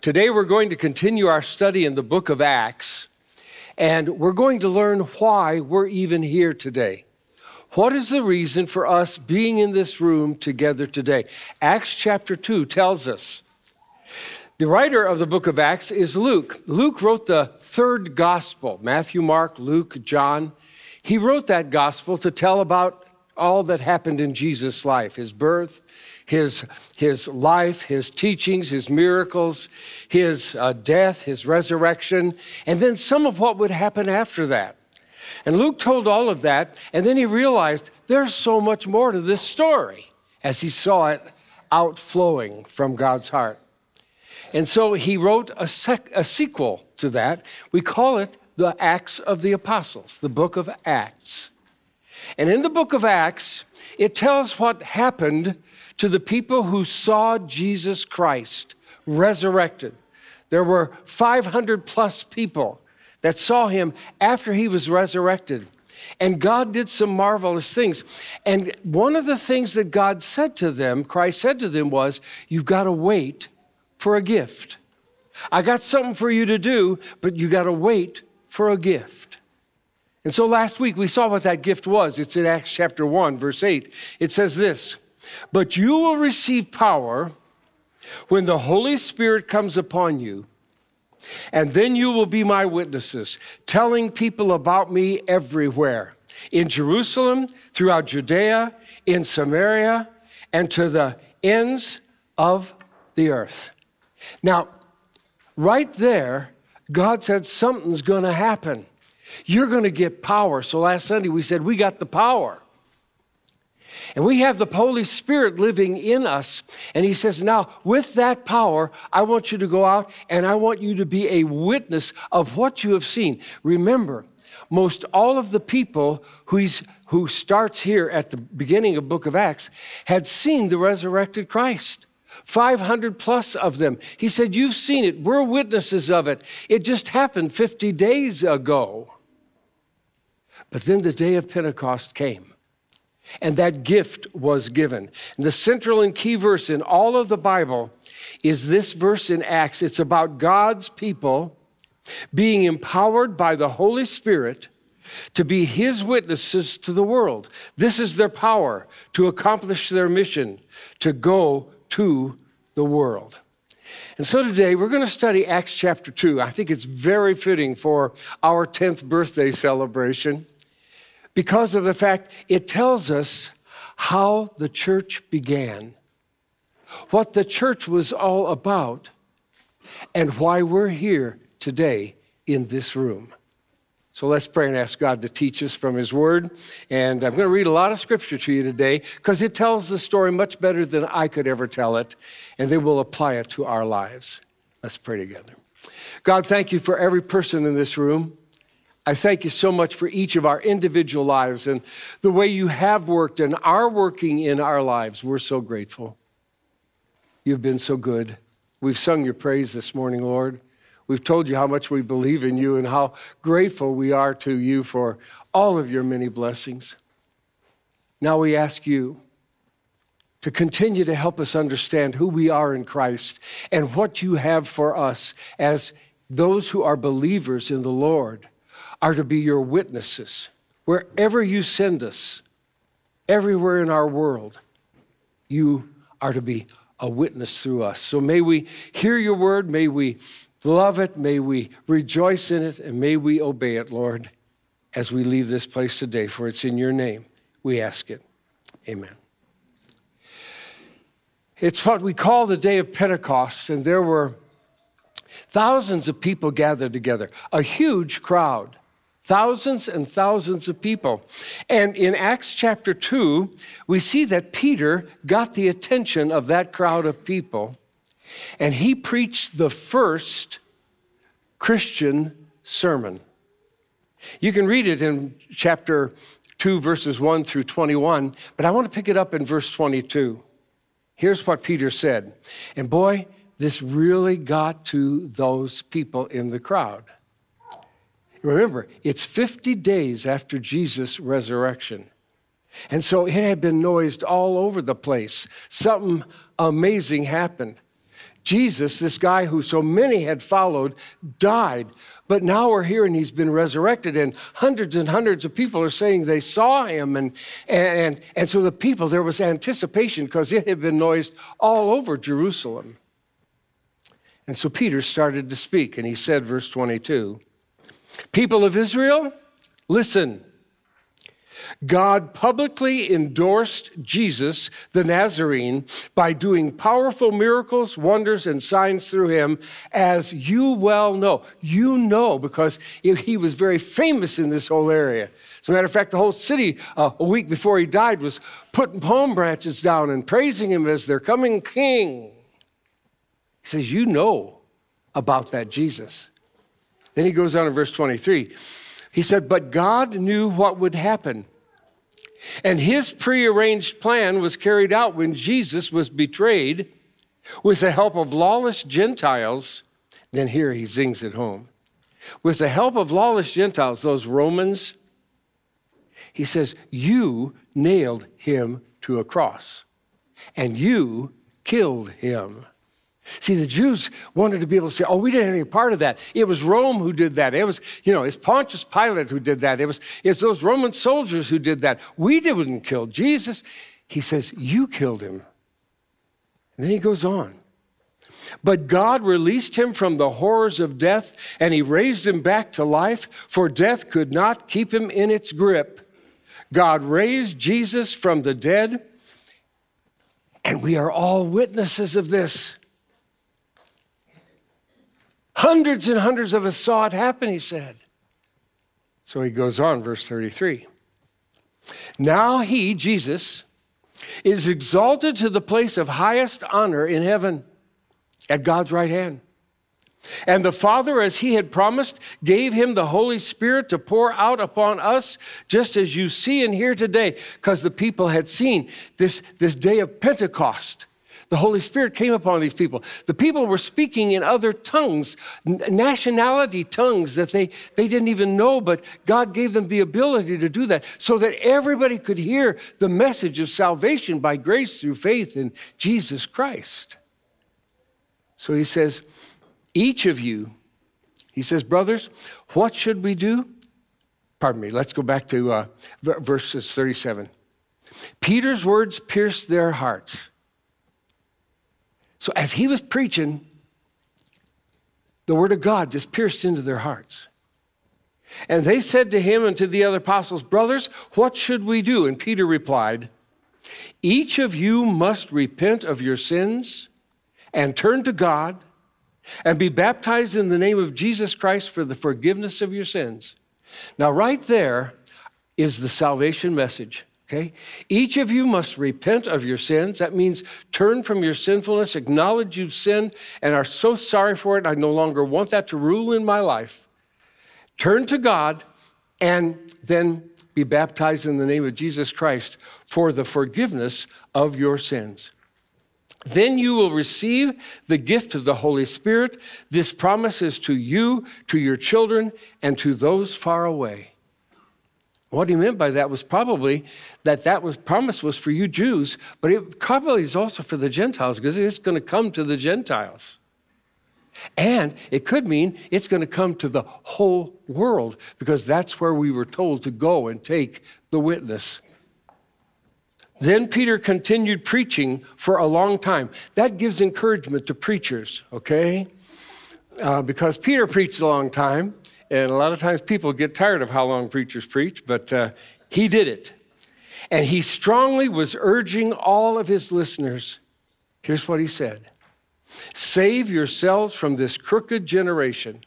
Today we're going to continue our study in the book of Acts, and we're going to learn why we're even here today. What is the reason for us being in this room together today? Acts chapter 2 tells us. The writer of the book of Acts is Luke. Luke wrote the third gospel Matthew, Mark, Luke, John. He wrote that gospel to tell about all that happened in Jesus' life his birth, his, his life, his teachings, his miracles, his uh, death, his resurrection, and then some of what would happen after that. And Luke told all of that, and then he realized there's so much more to this story as he saw it outflowing from God's heart. And so he wrote a, a sequel to that. We call it the Acts of the Apostles, the book of Acts. And in the book of Acts, it tells what happened to the people who saw Jesus Christ resurrected. There were 500 plus people that saw him after he was resurrected. And God did some marvelous things. And one of the things that God said to them, Christ said to them, was, You've got to wait for a gift. I got something for you to do, but you got to wait for a gift. And so last week we saw what that gift was. It's in Acts chapter 1, verse 8. It says this But you will receive power when the Holy Spirit comes upon you and then you will be my witnesses, telling people about me everywhere in Jerusalem, throughout Judea, in Samaria, and to the ends of the earth. Now, right there, God said something's going to happen. You're going to get power. So last Sunday we said we got the power. And we have the Holy Spirit living in us. And He says, Now, with that power, I want you to go out and I want you to be a witness of what you have seen. Remember, most all of the people who, who starts here at the beginning of book of Acts had seen the resurrected Christ. 500 plus of them. He said, You've seen it. We're witnesses of it. It just happened 50 days ago. But then the day of Pentecost came. And that gift was given. And the central and key verse in all of the Bible is this verse in Acts. It's about God's people being empowered by the Holy Spirit to be his witnesses to the world. This is their power to accomplish their mission, to go to the world. And so today we're going to study Acts chapter 2. I think it's very fitting for our 10th birthday celebration because of the fact it tells us how the church began, what the church was all about, and why we're here today in this room. So let's pray and ask God to teach us from His Word. And I'm going to read a lot of scripture to you today because it tells the story much better than I could ever tell it, and then we'll apply it to our lives. Let's pray together. God, thank you for every person in this room. I thank you so much for each of our individual lives and the way you have worked and are working in our lives. We're so grateful. You've been so good. We've sung your praise this morning, Lord. We've told you how much we believe in you and how grateful we are to you for all of your many blessings. Now we ask you to continue to help us understand who we are in Christ and what you have for us as those who are believers in the Lord are to be your witnesses. Wherever you send us, everywhere in our world, you are to be a witness through us. So may we hear your word, may we love it, may we rejoice in it, and may we obey it, Lord, as we leave this place today. For it's in your name we ask it. Amen. It's what we call the day of Pentecost, and there were thousands of people gathered together, a huge crowd. Thousands and thousands of people. And in Acts chapter 2, we see that Peter got the attention of that crowd of people, and he preached the first Christian sermon. You can read it in chapter 2, verses 1 through 21, but I want to pick it up in verse 22. Here's what Peter said. And boy, this really got to those people in the crowd. Remember, it's 50 days after Jesus' resurrection. And so it had been noised all over the place. Something amazing happened. Jesus, this guy who so many had followed, died. But now we're here and he's been resurrected, and hundreds and hundreds of people are saying they saw him. And, and, and so the people, there was anticipation because it had been noised all over Jerusalem. And so Peter started to speak, and he said, verse 22 People of Israel, listen. God publicly endorsed Jesus, the Nazarene, by doing powerful miracles, wonders, and signs through him, as you well know. You know because he was very famous in this whole area. As a matter of fact, the whole city, uh, a week before he died, was putting palm branches down and praising him as their coming king. He says, You know about that Jesus. Then he goes on in verse 23. He said, But God knew what would happen. And his prearranged plan was carried out when Jesus was betrayed with the help of lawless Gentiles. Then here he zings it home. With the help of lawless Gentiles, those Romans, he says, You nailed him to a cross, and you killed him. See, the Jews wanted to be able to say, oh, we didn't have any part of that. It was Rome who did that. It was, you know, it's Pontius Pilate who did that. It was it's those Roman soldiers who did that. We didn't kill Jesus. He says, you killed him. And then he goes on. But God released him from the horrors of death and he raised him back to life, for death could not keep him in its grip. God raised Jesus from the dead, and we are all witnesses of this. Hundreds and hundreds of us saw it happen, he said. So he goes on, verse 33. Now he, Jesus, is exalted to the place of highest honor in heaven at God's right hand. And the Father, as he had promised, gave him the Holy Spirit to pour out upon us, just as you see and hear today, because the people had seen this, this day of Pentecost the Holy Spirit came upon these people. The people were speaking in other tongues, nationality tongues that they, they didn't even know, but God gave them the ability to do that so that everybody could hear the message of salvation by grace through faith in Jesus Christ. So he says, each of you, he says, brothers, what should we do? Pardon me, let's go back to uh, verses 37. Peter's words pierced their hearts. So as he was preaching, the word of God just pierced into their hearts. And they said to him and to the other apostles, Brothers, what should we do? And Peter replied, Each of you must repent of your sins and turn to God and be baptized in the name of Jesus Christ for the forgiveness of your sins. Now, right there is the salvation message. Okay? Each of you must repent of your sins. That means turn from your sinfulness, acknowledge you've sinned, and are so sorry for it. I no longer want that to rule in my life. Turn to God and then be baptized in the name of Jesus Christ for the forgiveness of your sins. Then you will receive the gift of the Holy Spirit. This promise is to you, to your children, and to those far away. What he meant by that was probably that that was promise was for you Jews, but it probably is also for the Gentiles because it's going to come to the Gentiles. And it could mean it's going to come to the whole world because that's where we were told to go and take the witness. Then Peter continued preaching for a long time. That gives encouragement to preachers, okay? Uh, because Peter preached a long time. And a lot of times people get tired of how long preachers preach, but uh, he did it. And he strongly was urging all of his listeners. Here's what he said Save yourselves from this crooked generation.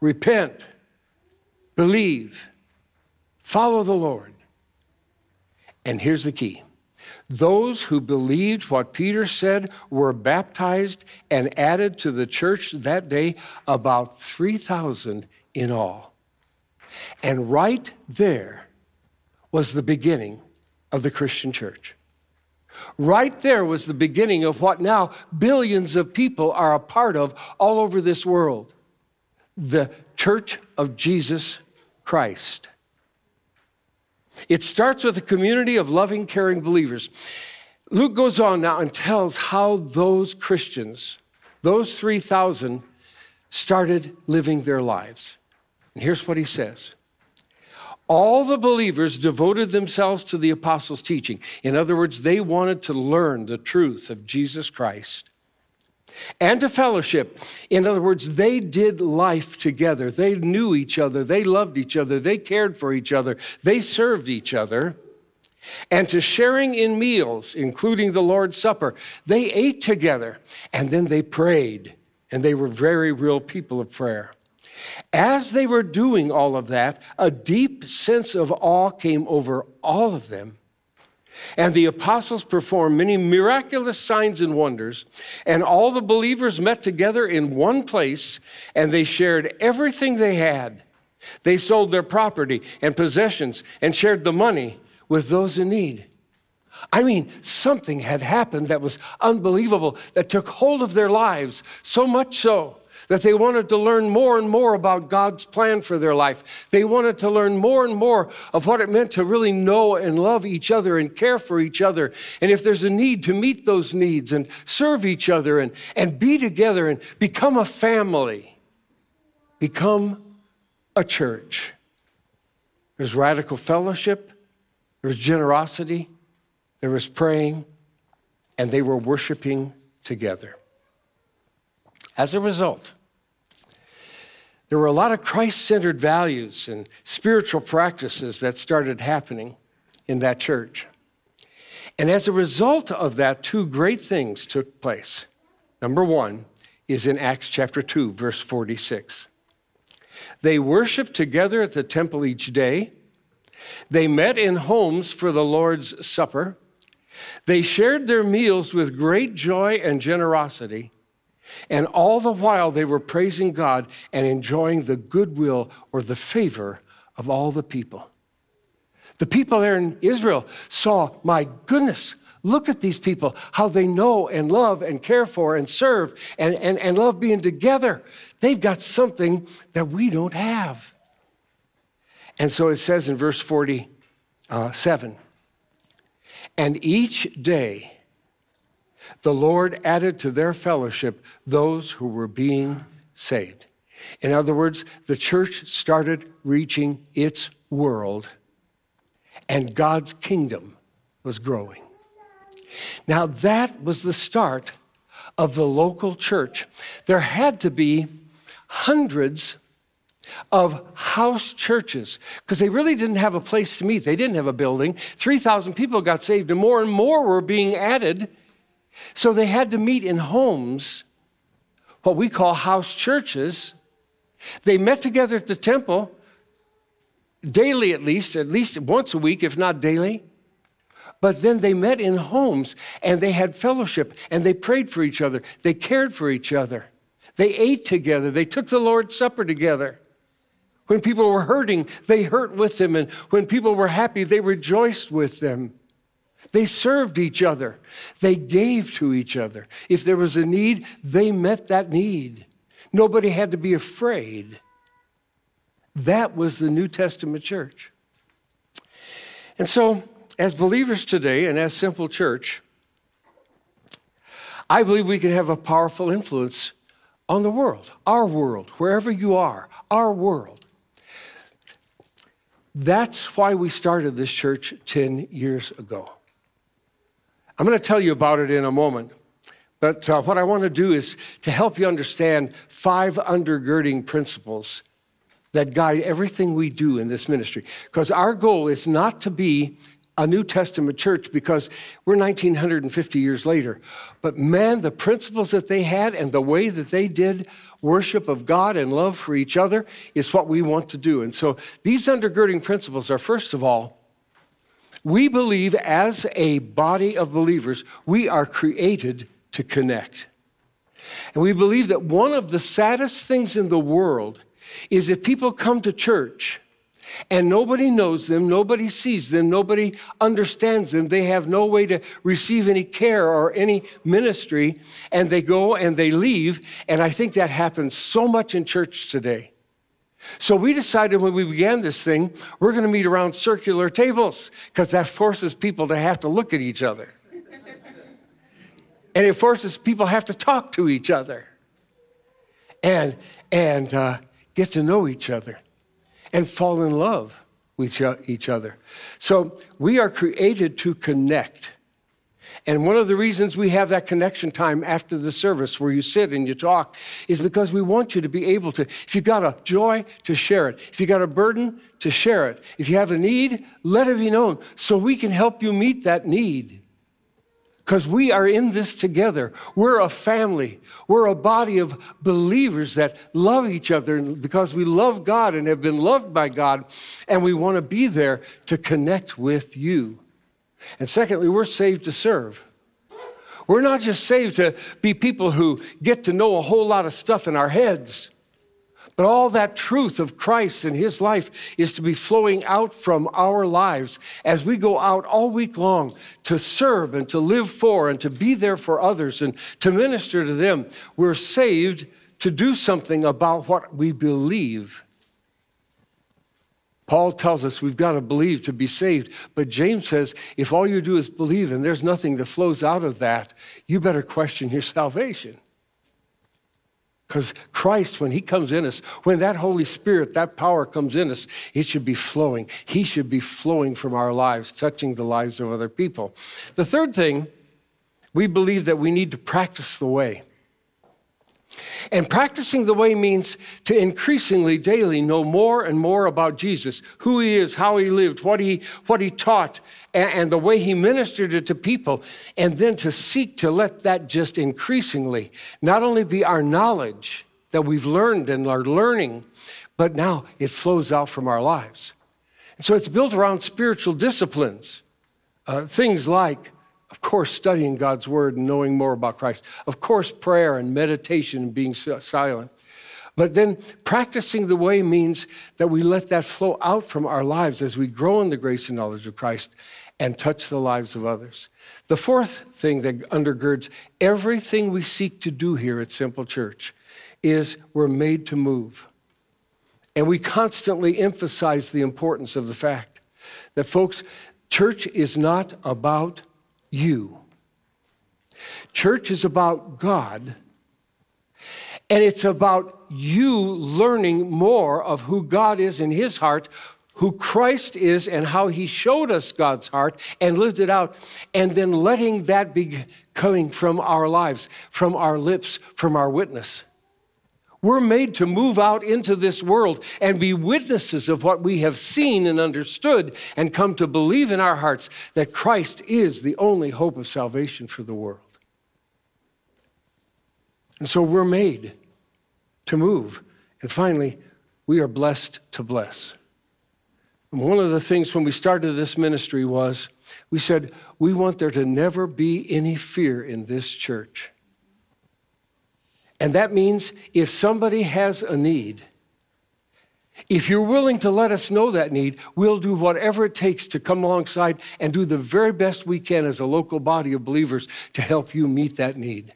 Repent, believe, follow the Lord. And here's the key those who believed what Peter said were baptized and added to the church that day, about 3,000 in all. And right there was the beginning of the Christian church. Right there was the beginning of what now billions of people are a part of all over this world the church of Jesus Christ. It starts with a community of loving, caring believers. Luke goes on now and tells how those Christians, those 3,000, started living their lives. And here's what he says All the believers devoted themselves to the apostles' teaching. In other words, they wanted to learn the truth of Jesus Christ and to fellowship. In other words, they did life together. They knew each other. They loved each other. They cared for each other. They served each other. And to sharing in meals, including the Lord's Supper. They ate together and then they prayed. And they were very real people of prayer. As they were doing all of that, a deep sense of awe came over all of them and the apostles performed many miraculous signs and wonders. And all the believers met together in one place and they shared everything they had. They sold their property and possessions and shared the money with those in need. I mean, something had happened that was unbelievable, that took hold of their lives, so much so that they wanted to learn more and more about God's plan for their life. They wanted to learn more and more of what it meant to really know and love each other and care for each other. And if there's a need to meet those needs and serve each other and, and be together and become a family, become a church. There's radical fellowship, there's generosity, there was praying, and they were worshiping together. As a result, there were a lot of Christ centered values and spiritual practices that started happening in that church. And as a result of that, two great things took place. Number one is in Acts chapter 2, verse 46. They worshiped together at the temple each day. They met in homes for the Lord's Supper. They shared their meals with great joy and generosity. And all the while, they were praising God and enjoying the goodwill or the favor of all the people. The people there in Israel saw, my goodness, look at these people, how they know and love and care for and serve and, and, and love being together. They've got something that we don't have. And so it says in verse 47 uh, and each day, the Lord added to their fellowship those who were being saved. In other words, the church started reaching its world, and God's kingdom was growing. Now, that was the start of the local church. There had to be hundreds of house churches because they really didn't have a place to meet. They didn't have a building. 3,000 people got saved, and more and more were being added so they had to meet in homes, what we call house churches. They met together at the temple daily at least, at least once a week, if not daily. But then they met in homes and they had fellowship and they prayed for each other. They cared for each other. They ate together. They took the Lord's Supper together. When people were hurting, they hurt with them. And when people were happy, they rejoiced with them. They served each other. They gave to each other. If there was a need, they met that need. Nobody had to be afraid. That was the New Testament church. And so, as believers today and as Simple Church, I believe we can have a powerful influence on the world, our world, wherever you are, our world. That's why we started this church 10 years ago. I'm going to tell you about it in a moment. But uh, what I want to do is to help you understand five undergirding principles that guide everything we do in this ministry. Because our goal is not to be a New Testament church because we're 1950 years later. But man, the principles that they had and the way that they did worship of God and love for each other is what we want to do. And so these undergirding principles are, first of all, we believe as a body of believers, we are created to connect. And we believe that one of the saddest things in the world is if people come to church and nobody knows them, nobody sees them, nobody understands them, they have no way to receive any care or any ministry, and they go and they leave. And I think that happens so much in church today. So we decided when we began this thing, we're going to meet around circular tables because that forces people to have to look at each other. And it forces people have to talk to each other and, and uh, get to know each other and fall in love with each other. So we are created to connect. And one of the reasons we have that connection time after the service where you sit and you talk is because we want you to be able to, if you've got a joy, to share it. If you've got a burden, to share it. If you have a need, let it be known so we can help you meet that need because we are in this together. We're a family. We're a body of believers that love each other because we love God and have been loved by God, and we want to be there to connect with you. And secondly, we're saved to serve. We're not just saved to be people who get to know a whole lot of stuff in our heads. But all that truth of Christ and his life is to be flowing out from our lives as we go out all week long to serve and to live for and to be there for others and to minister to them. We're saved to do something about what we believe. Paul tells us we've got to believe to be saved. But James says if all you do is believe and there's nothing that flows out of that, you better question your salvation. Because Christ, when He comes in us, when that Holy Spirit, that power comes in us, it should be flowing. He should be flowing from our lives, touching the lives of other people. The third thing, we believe that we need to practice the way. And practicing the way means to increasingly daily know more and more about Jesus, who he is, how he lived, what he, what he taught, and, and the way he ministered it to people. And then to seek to let that just increasingly not only be our knowledge that we've learned and are learning, but now it flows out from our lives. And so it's built around spiritual disciplines, uh, things like of course, studying God's word and knowing more about Christ. Of course, prayer and meditation and being silent. But then practicing the way means that we let that flow out from our lives as we grow in the grace and knowledge of Christ and touch the lives of others. The fourth thing that undergirds everything we seek to do here at Simple Church is we're made to move. And we constantly emphasize the importance of the fact that, folks, church is not about you. Church is about God, and it's about you learning more of who God is in His heart, who Christ is, and how He showed us God's heart and lived it out, and then letting that be coming from our lives, from our lips, from our witness. We're made to move out into this world and be witnesses of what we have seen and understood and come to believe in our hearts that Christ is the only hope of salvation for the world. And so we're made to move. And finally, we are blessed to bless. And one of the things when we started this ministry was we said, we want there to never be any fear in this church. And that means if somebody has a need, if you're willing to let us know that need, we'll do whatever it takes to come alongside and do the very best we can as a local body of believers to help you meet that need.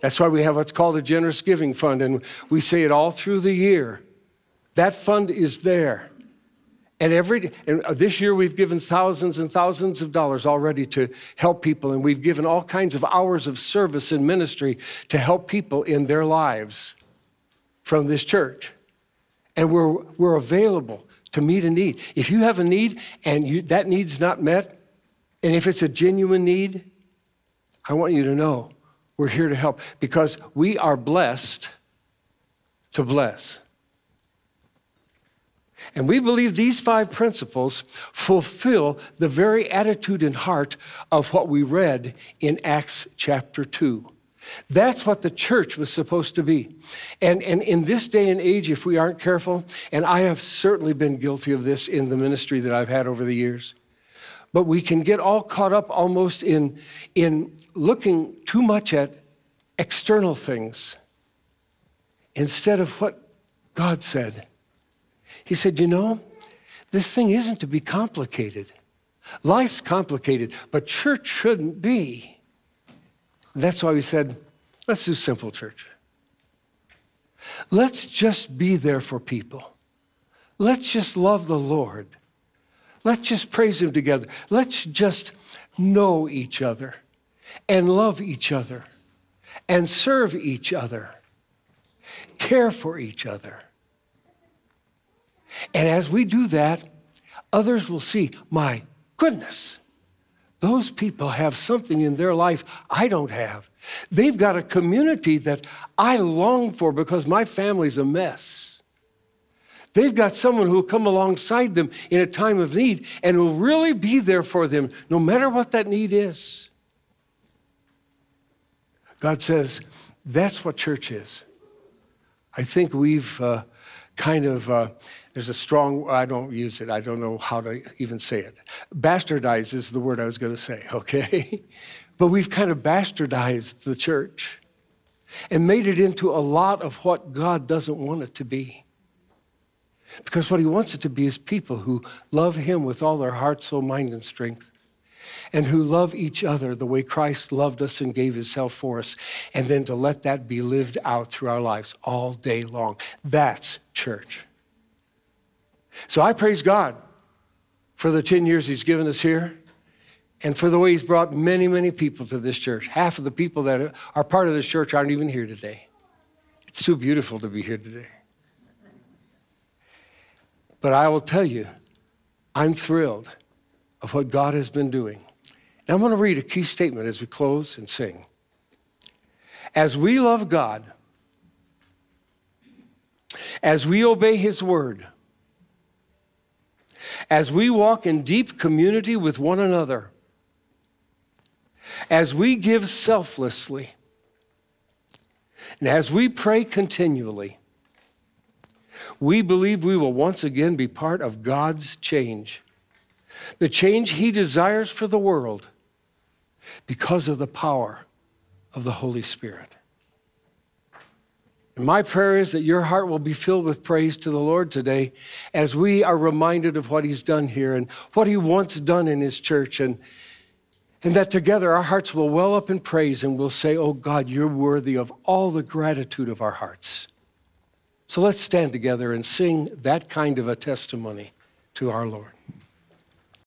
That's why we have what's called a generous giving fund, and we say it all through the year. That fund is there. And every and this year we've given thousands and thousands of dollars already to help people, and we've given all kinds of hours of service and ministry to help people in their lives from this church. And we're, we're available to meet a need. If you have a need and you, that need's not met, and if it's a genuine need, I want you to know we're here to help because we are blessed to bless. And we believe these five principles fulfill the very attitude and heart of what we read in Acts chapter 2. That's what the church was supposed to be. And, and in this day and age, if we aren't careful, and I have certainly been guilty of this in the ministry that I've had over the years, but we can get all caught up almost in, in looking too much at external things instead of what God said. He said, You know, this thing isn't to be complicated. Life's complicated, but church shouldn't be. That's why we said, Let's do simple church. Let's just be there for people. Let's just love the Lord. Let's just praise Him together. Let's just know each other. and love each other and serve each other, care for each other. And as we do that, others will see, my goodness, those people have something in their life I don't have. They've got a community that I long for because my family's a mess. They've got someone who will come alongside them in a time of need and will really be there for them, no matter what that need is. God says, that's what church is. I think we've uh, kind of, uh, there's a strong, I don't use it, I don't know how to even say it. Bastardize is the word I was going to say, okay? but we've kind of bastardized the church and made it into a lot of what God doesn't want it to be. Because what he wants it to be is people who love him with all their heart, soul, mind, and strength, and who love each other the way Christ loved us and gave himself for us, and then to let that be lived out through our lives all day long. That's church. So I praise God for the 10 years he's given us here and for the way he's brought many, many people to this church. Half of the people that are part of this church aren't even here today. It's too beautiful to be here today. But I will tell you, I'm thrilled of what God has been doing. And I'm going to read a key statement as we close and sing. As we love God, as we obey His word, as we walk in deep community with one another, as we give selflessly, and as we pray continually, we believe we will once again be part of God's change. The change He desires for the world because of the power of the Holy Spirit. And my prayer is that your heart will be filled with praise to the Lord today as we are reminded of what He's done here and what He wants done in His church. And, and that together our hearts will well up in praise and we'll say, Oh God, you're worthy of all the gratitude of our hearts. So let's stand together and sing that kind of a testimony to our Lord.